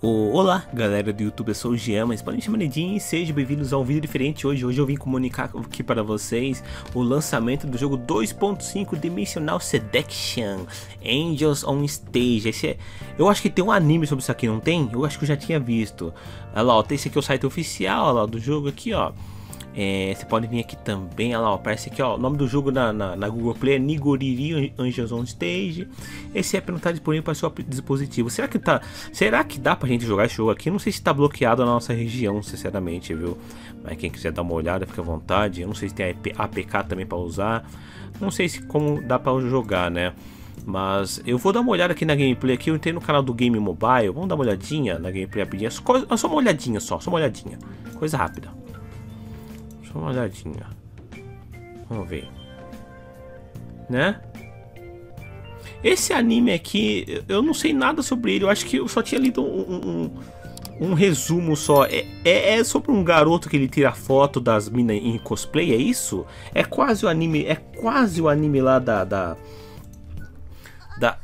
Olá, galera do YouTube, eu sou o Jean, mas podem chamar Jim e sejam bem-vindos a um vídeo diferente hoje. Hoje eu vim comunicar aqui para vocês o lançamento do jogo 2.5 Dimensional Seduction Angels on Stage. Esse é, eu acho que tem um anime sobre isso aqui, não tem? Eu acho que eu já tinha visto. Olha lá, ó, tem esse aqui é o site oficial lá, do jogo aqui, ó. É, você pode vir aqui também, olha lá, ó, aparece aqui ó, o nome do jogo na, na, na Google Play é Nigoriri Angels on Stage. Esse app não está disponível para seu dispositivo. Será que tá? Será que dá pra gente jogar esse jogo aqui? Não sei se está bloqueado na nossa região, sinceramente, viu? Mas quem quiser dar uma olhada, fica à vontade. Eu não sei se tem APK também para usar. Não sei se como dá para jogar, né? Mas eu vou dar uma olhada aqui na gameplay aqui. Eu entrei no canal do Game Mobile. Vamos dar uma olhadinha na gameplay rapidinho. Só, só uma olhadinha só, só uma olhadinha. Coisa rápida. Só uma olhadinha. Vamos ver. Né? Esse anime aqui, eu não sei nada sobre ele. Eu acho que eu só tinha lido um, um, um resumo só. É, é, é, sobre um garoto que ele tira foto das minas em cosplay, é isso? É quase o anime. É quase o anime lá da. Da. da...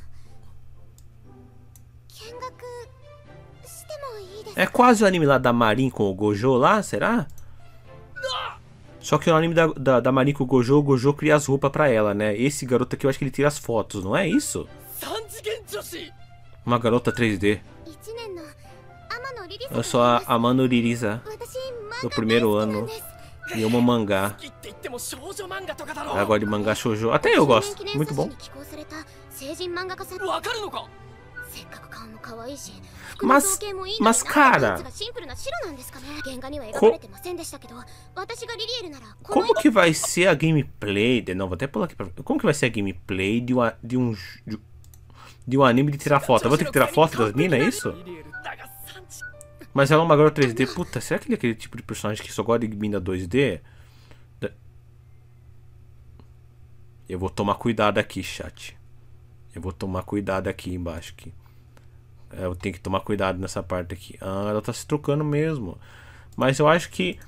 É quase o anime lá da Marin com o Gojo lá, será? Só que no anime da, da, da Mariko Gojo, o Gojo cria as roupas pra ela, né? Esse garoto aqui eu acho que ele tira as fotos, não é isso? Uma garota 3D. Eu sou a Amano Ririza, do primeiro ano. E uma mangá. Eu gosto de mangá shoujo. Até eu gosto. Muito bom. Mas, mas cara, Co como que vai ser a gameplay? De novo, até pular aqui pra... Como que vai ser a gameplay de, uma, de um de um anime de tirar foto? Eu vou ter que tirar foto das minas, é isso? Mas ela é uma garota 3D. Puta, será que ele é aquele tipo de personagem que só gosta de mina 2D? Eu vou tomar cuidado aqui, chat. Eu vou tomar cuidado aqui embaixo. Aqui. É, eu tenho que tomar cuidado nessa parte aqui. Ah, ela tá se trocando mesmo. Mas eu acho que...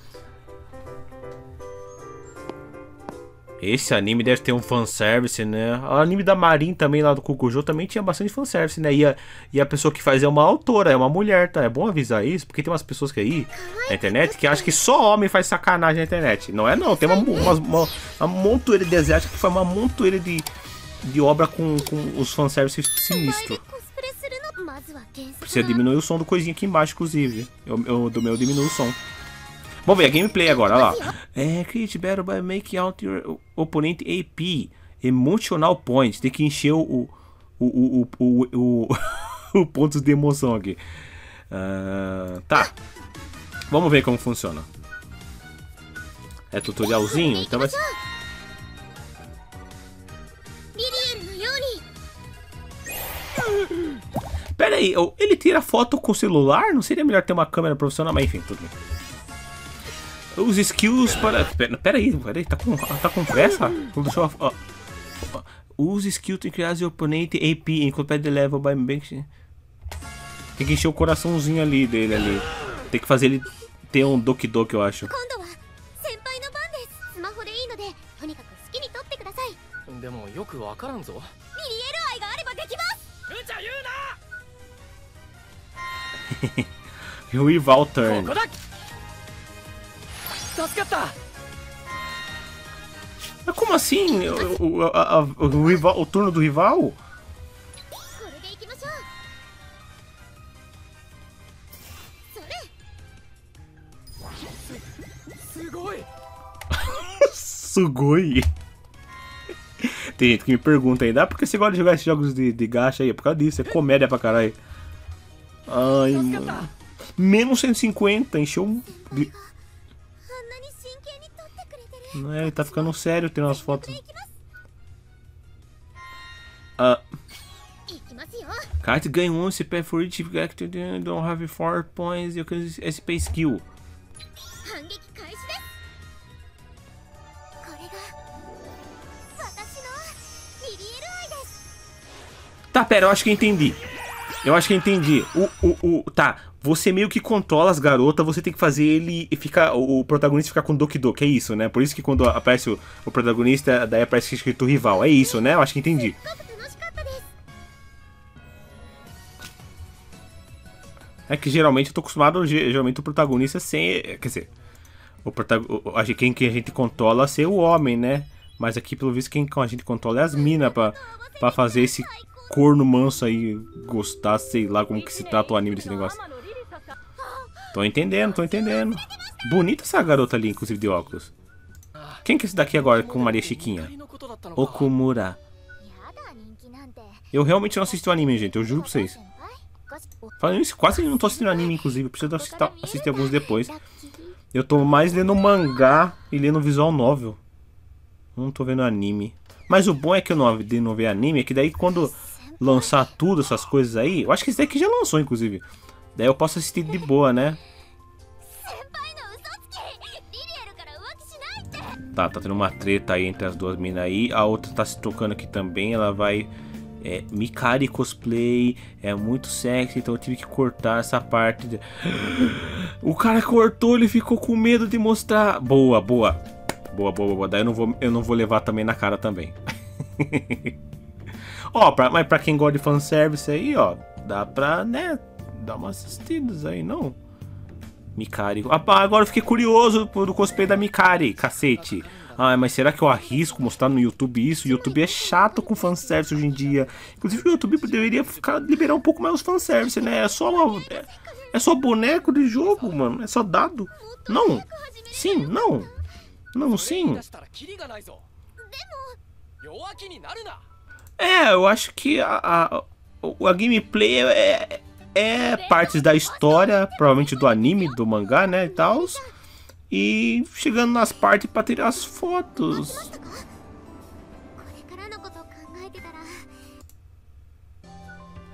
Esse anime deve ter um fanservice, né? O anime da Marin também, lá do Kukujo, também tinha bastante fanservice, né? E a, e a pessoa que faz é uma autora, é uma mulher, tá? É bom avisar isso, porque tem umas pessoas que aí na internet que acham que só homem faz sacanagem na internet. Não é não, tem uma, uma, uma, uma montoeira de asiática que foi uma montoeira de, de obra com, com os fanservices sinistros. Precisa diminuir o som do coisinha aqui embaixo, inclusive. Eu, eu, do meu diminui o som. Vamos ver a gameplay agora, olha lá. É, create battle by making out your opponent AP. Emotional points. Tem que encher o, o, o, o, o, o pontos de emoção aqui. Uh, tá. Vamos ver como funciona. É tutorialzinho? Então vai ser... Pera aí, ele tira foto com o celular? Não seria melhor ter uma câmera profissional? Mas enfim, tudo bem. Os skills para... Pera, pera aí, pera aí, tá com, tá com pressa? Deixa eu... Ó. Use skill to increase your opponent AP in competitive level by bank. Tem que encher o coraçãozinho ali dele ali. Tem que fazer ele ter um Doki Doki, eu acho. Rival turn. Mas como assim? O, a, a, o, rival, o turno do rival? Sugoi. Tem gente que me pergunta ainda, ah, por que você gosta de jogar esses jogos de, de gacha aí? É por causa disso, é comédia pra caralho. Ai, mano. Menos 150, encheu. Não é, ele tá ficando sério tendo umas fotos. Uh, Kite ganha 1 CP for each actor don't have 4 points you can SP skill. Tá, pera, eu acho que entendi. Eu acho que eu entendi. O, o, o, tá, você meio que controla as garotas, você tem que fazer ele ficar. O, o protagonista ficar com Doki Doki, é isso, né? Por isso que quando aparece o, o protagonista, daí aparece escrito rival. É isso, né? Eu acho que entendi. É que geralmente eu tô acostumado, geralmente o protagonista sem. Quer dizer, o protagonista, quem que a gente controla é ser o homem, né? Mas aqui, pelo visto, quem a gente controla é as minas pra, pra fazer esse corno manso aí gostar, sei lá como que se trata o anime desse negócio. Tô entendendo, tô entendendo. Bonita essa garota ali, inclusive de óculos. Quem que é esse daqui agora com Maria Chiquinha? Okumura. Eu realmente não assisti o anime, gente, eu juro pra vocês. Falando isso, quase não tô assistindo anime, inclusive. Preciso assistir, assistir alguns depois. Eu tô mais lendo mangá e lendo visual novel. Não tô vendo anime. Mas o bom é que eu não, de não ver anime é que daí quando lançar tudo, essas coisas aí... Eu acho que esse daqui já lançou, inclusive. Daí eu posso assistir de boa, né? Tá, tá tendo uma treta aí entre as duas minas aí. A outra tá se tocando aqui também. Ela vai é, Mikari cosplay, é muito sexy, então eu tive que cortar essa parte. De... O cara cortou, ele ficou com medo de mostrar. Boa, boa. Boa, boa, boa. Daí eu não vou, eu não vou levar também na cara também. ó, pra, mas pra quem gosta de fanservice aí, ó, dá pra, né, dar umas assistidas aí, não? Mikari. Ah, agora eu fiquei curioso do cosplay da Mikari, cacete. Ah, mas será que eu arrisco mostrar no YouTube isso? O YouTube é chato com fanservice hoje em dia. Inclusive o YouTube deveria ficar, liberar um pouco mais os fanservice, né? É só uma, é, é só boneco de jogo, mano. É só dado. Não. Sim, não. Não, sim. É, eu acho que a, a, a gameplay é, é partes da história, provavelmente do anime, do mangá, né, e tal. E chegando nas partes para tirar as fotos.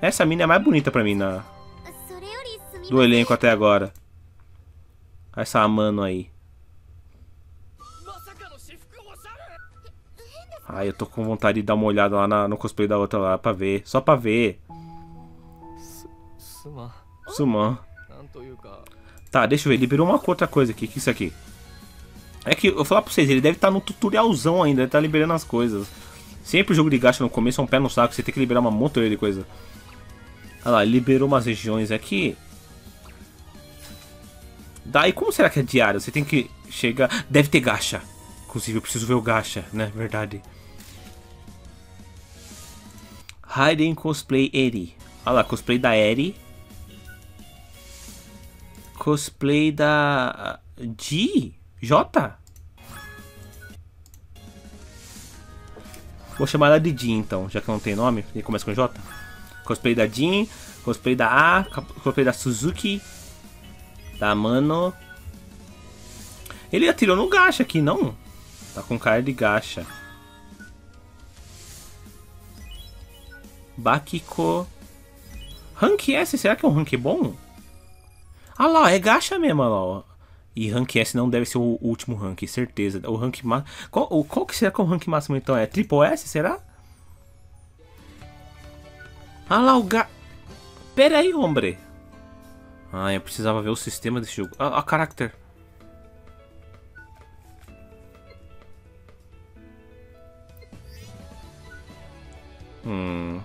Essa mina é mais bonita pra mim na... do elenco até agora. Essa Amano aí. Ai, eu tô com vontade de dar uma olhada lá na, no cosplay da outra lá pra ver. Só pra ver. Suman. Tá, deixa eu ver. Liberou uma outra coisa aqui. O que é isso aqui? É que, eu vou falar pra vocês, ele deve estar tá no tutorialzão ainda, estar tá liberando as coisas. Sempre o jogo de gacha no começo é um pé no saco, você tem que liberar uma montoeira de coisa. Olha lá, liberou umas regiões aqui. Daí, como será que é diário? Você tem que chegar... Deve ter gacha. Inclusive, eu preciso ver o gacha, né? Verdade. Hiding Cosplay Eri. Olha lá, cosplay da Eri cosplay da G? J? Vou chamar ela de Jean então, já que não tem nome, e começa com J. Cosplay da Jean, cosplay da A, cosplay da Suzuki, da Mano. Ele atirou no gacha aqui, não? Tá com cara de gacha. Bakiko. Rank S, será que é um rank bom? Ah lá, é gacha mesmo, lá, E rank S não deve ser o último rank, certeza. O rank máximo. Qual, qual que será que é o rank máximo então? É Triple S, será? Ah lá, o ga. Pera aí, hombre. Ah, eu precisava ver o sistema desse jogo. Ah, a character. Hum.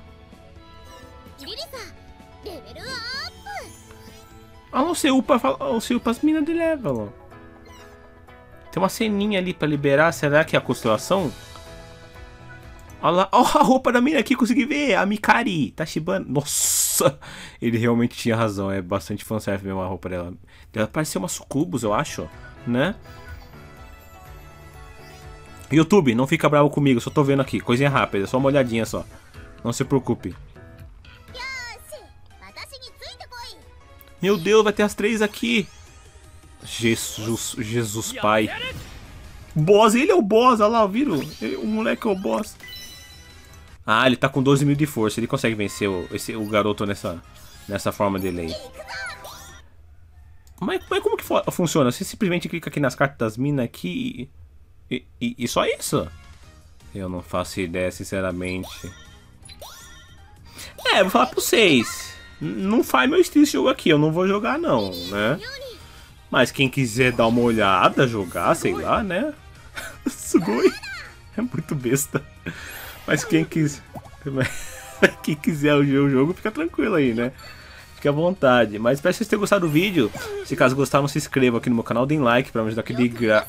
Ah, você upa, você upa as minas de level. Tem uma ceninha ali pra liberar. Será que é a constelação? Olha lá. A roupa da mina aqui, consegui ver. A Mikari. Tá. Nossa. Ele realmente tinha razão. É bastante fanservice mesmo a roupa dela. Ela parece uma sucubus, eu acho. Né? YouTube, não fica bravo comigo. Só tô vendo aqui. Coisinha rápida. Só uma olhadinha só. Não se preocupe. Meu Deus, vai ter as três aqui. Jesus, Jesus Pai. Boss, ele é o boss, olha lá, viram? Ele, o moleque é o boss. Ah, ele tá com 12 mil de força, ele consegue vencer o, esse, o garoto nessa, nessa forma dele aí. Mas, mas como que funciona? Você simplesmente clica aqui nas cartas das minas aqui e, e, e só isso? Eu não faço ideia, sinceramente. É, vou falar pra vocês. Não faz meu estilo esse jogo aqui, eu não vou jogar não, né? Mas quem quiser dar uma olhada, jogar, sei lá, né? Sugoi é muito besta. Mas quem quiser. quem quiser o jogo, fica tranquilo aí, né? Fique à vontade. Mas espero que vocês tenham gostado do vídeo. Se caso gostaram, se inscreva aqui no meu canal, deem like pra me ajudar aqui de, gra...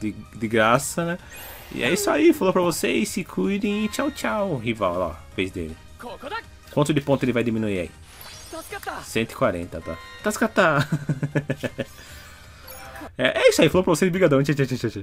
de, de graça, né? E é isso aí, falou pra vocês, se cuidem e tchau, tchau. Rival, ó, fez dele. Quanto de ponto ele vai diminuir aí? 140, tá. Tascatá! é, é isso aí, falou pra vocês, brigadão. Tchau, tchau, tchau, tchau.